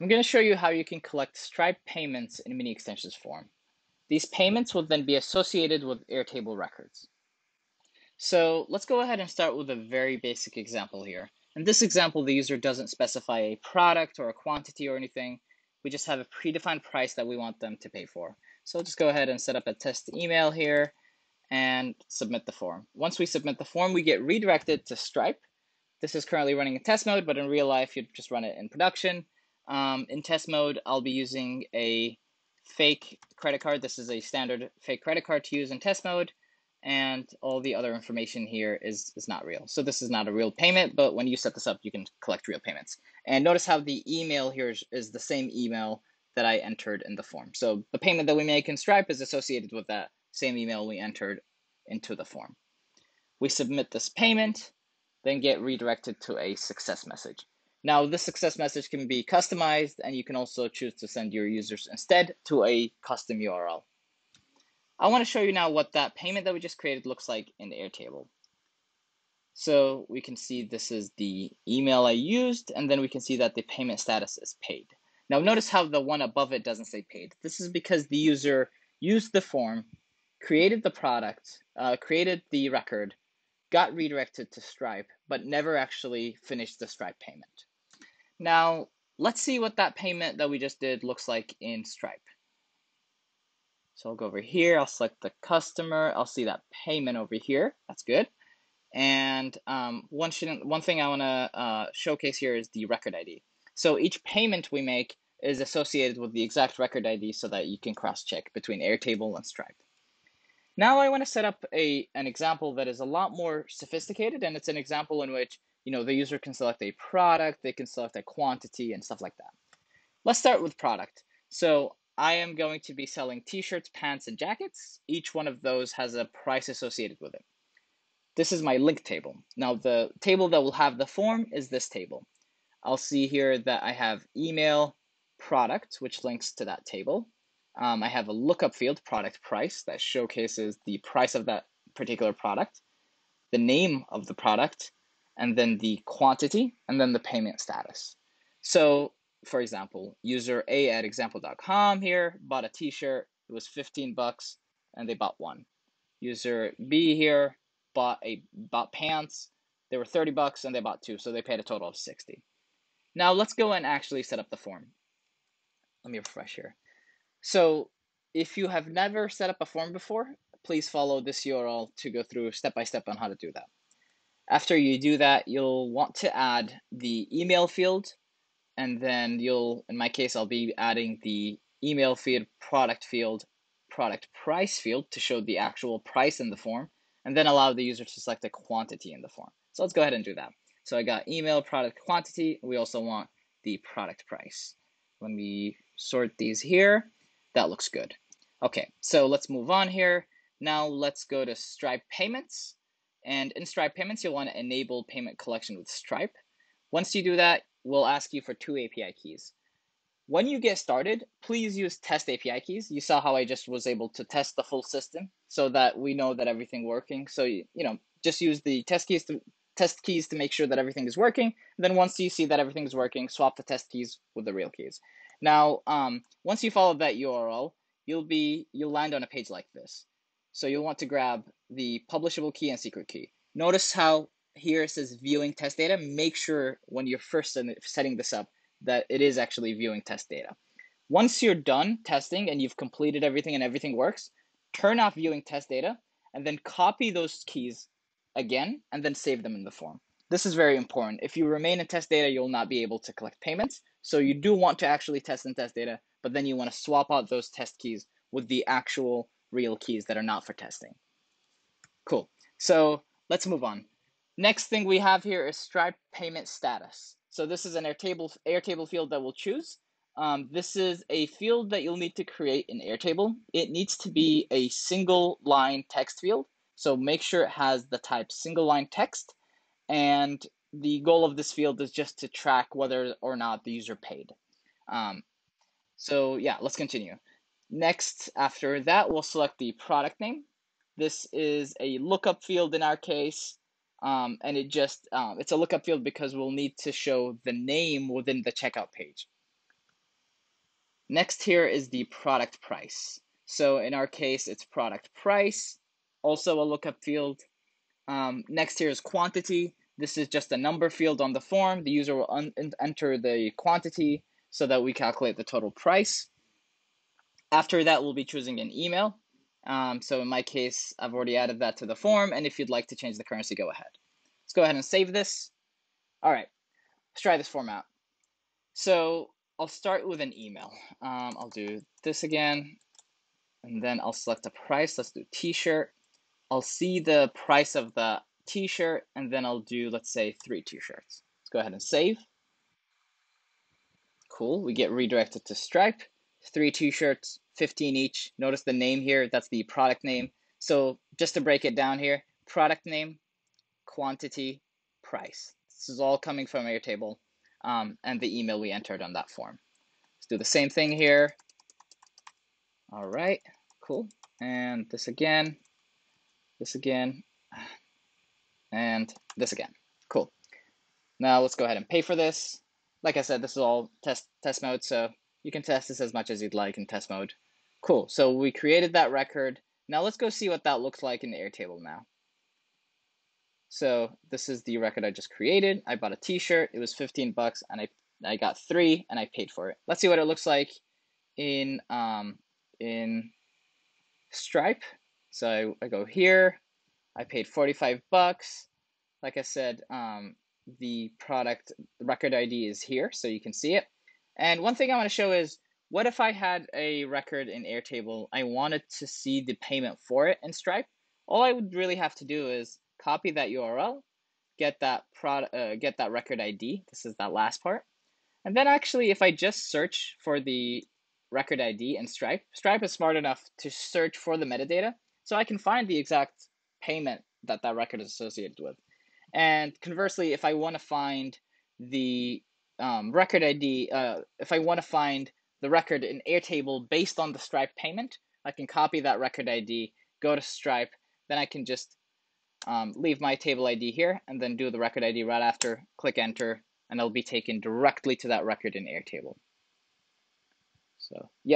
I'm going to show you how you can collect Stripe payments in miniExtensions form. These payments will then be associated with Airtable records. So let's go ahead and start with a very basic example here. In this example, the user doesn't specify a product or a quantity or anything. We just have a predefined price that we want them to pay for. So I'll just go ahead and set up a test email here and submit the form. Once we submit the form, we get redirected to Stripe. This is currently running in test mode, but in real life, you'd just run it in production. Um, in test mode, I'll be using a fake credit card. This is a standard fake credit card to use in test mode. And all the other information here is, is not real. So this is not a real payment, but when you set this up, you can collect real payments. And notice how the email here is, is the same email that I entered in the form. So the payment that we make in Stripe is associated with that same email we entered into the form. We submit this payment, then get redirected to a success message. Now, this success message can be customized, and you can also choose to send your users instead to a custom URL. I want to show you now what that payment that we just created looks like in the Airtable. So we can see this is the email I used, and then we can see that the payment status is paid. Now notice how the one above it doesn't say paid. This is because the user used the form, created the product, uh, created the record, got redirected to Stripe, but never actually finished the Stripe payment. Now, let's see what that payment that we just did looks like in Stripe. So I'll go over here, I'll select the customer, I'll see that payment over here, that's good. And um, one, one thing I wanna uh, showcase here is the record ID. So each payment we make is associated with the exact record ID so that you can cross-check between Airtable and Stripe. Now I want to set up a an example that is a lot more sophisticated, and it's an example in which you know, the user can select a product, they can select a quantity and stuff like that. Let's start with product. So I am going to be selling t-shirts, pants, and jackets. Each one of those has a price associated with it. This is my link table. Now the table that will have the form is this table. I'll see here that I have email product, which links to that table. Um, I have a lookup field, product price, that showcases the price of that particular product, the name of the product, and then the quantity, and then the payment status. So, for example, user A at example.com here bought a t-shirt, it was 15 bucks, and they bought one. User B here bought a bought pants, they were 30 bucks and they bought two, so they paid a total of 60. Now let's go and actually set up the form. Let me refresh here. So if you have never set up a form before, please follow this URL to go through step by step on how to do that. After you do that, you'll want to add the email field, and then you'll, in my case, I'll be adding the email field, product field, product price field to show the actual price in the form, and then allow the user to select a quantity in the form. So let's go ahead and do that. So I got email, product, quantity. We also want the product price. Let me sort these here, that looks good. Okay, so let's move on here. Now let's go to Stripe Payments. And in Stripe Payments, you'll want to enable payment collection with Stripe. Once you do that, we'll ask you for two API keys. When you get started, please use test API keys. You saw how I just was able to test the full system so that we know that everything working. So, you know, just use the test keys to test keys to make sure that everything is working. Then once you see that everything is working, swap the test keys with the real keys. Now, um, once you follow that URL, you'll be you'll land on a page like this. So you'll want to grab the publishable key and secret key. Notice how here it says viewing test data. Make sure when you're first setting this up that it is actually viewing test data. Once you're done testing and you've completed everything and everything works, turn off viewing test data and then copy those keys again and then save them in the form. This is very important. If you remain in test data, you'll not be able to collect payments. So you do want to actually test and test data, but then you want to swap out those test keys with the actual real keys that are not for testing. Cool. So let's move on. Next thing we have here is Stripe payment status. So this is an Airtable, Airtable field that we'll choose. Um, this is a field that you'll need to create in Airtable. It needs to be a single line text field. So make sure it has the type single line text. And the goal of this field is just to track whether or not the user paid. Um, so yeah, let's continue. Next, after that, we'll select the product name. This is a lookup field in our case, um, and it just, um, it's a lookup field because we'll need to show the name within the checkout page. Next here is the product price. So in our case, it's product price, also a lookup field. Um, next here is quantity. This is just a number field on the form. The user will enter the quantity so that we calculate the total price. After that, we'll be choosing an email. Um, so in my case, I've already added that to the form. And if you'd like to change the currency, go ahead. Let's go ahead and save this. All right, let's try this form out. So I'll start with an email. Um, I'll do this again, and then I'll select a price. Let's do t-shirt. I'll see the price of the t-shirt, and then I'll do, let's say, three t-shirts. Let's go ahead and save. Cool, we get redirected to Stripe. Three t-shirts, 15 each. Notice the name here, that's the product name. So just to break it down here, product name, quantity, price. This is all coming from Airtable um, and the email we entered on that form. Let's do the same thing here. All right, cool. And this again, this again, and this again. Cool. Now let's go ahead and pay for this. Like I said, this is all test test mode, so you can test this as much as you'd like in test mode. Cool, so we created that record. Now let's go see what that looks like in the Airtable now. So this is the record I just created. I bought a t-shirt, it was 15 bucks, and I, I got three, and I paid for it. Let's see what it looks like in, um, in Stripe. So I, I go here, I paid 45 bucks. Like I said, um, the product record ID is here, so you can see it. And one thing I want to show is, what if I had a record in Airtable, I wanted to see the payment for it in Stripe? All I would really have to do is copy that URL, get that product, uh, get that record ID. This is that last part. And then actually, if I just search for the record ID in Stripe, Stripe is smart enough to search for the metadata, so I can find the exact payment that that record is associated with. And conversely, if I want to find the um, record ID, uh, if I want to find the record in Airtable based on the Stripe payment, I can copy that record ID, go to Stripe, then I can just um, leave my table ID here and then do the record ID right after, click enter, and I'll be taken directly to that record in Airtable. So, yeah.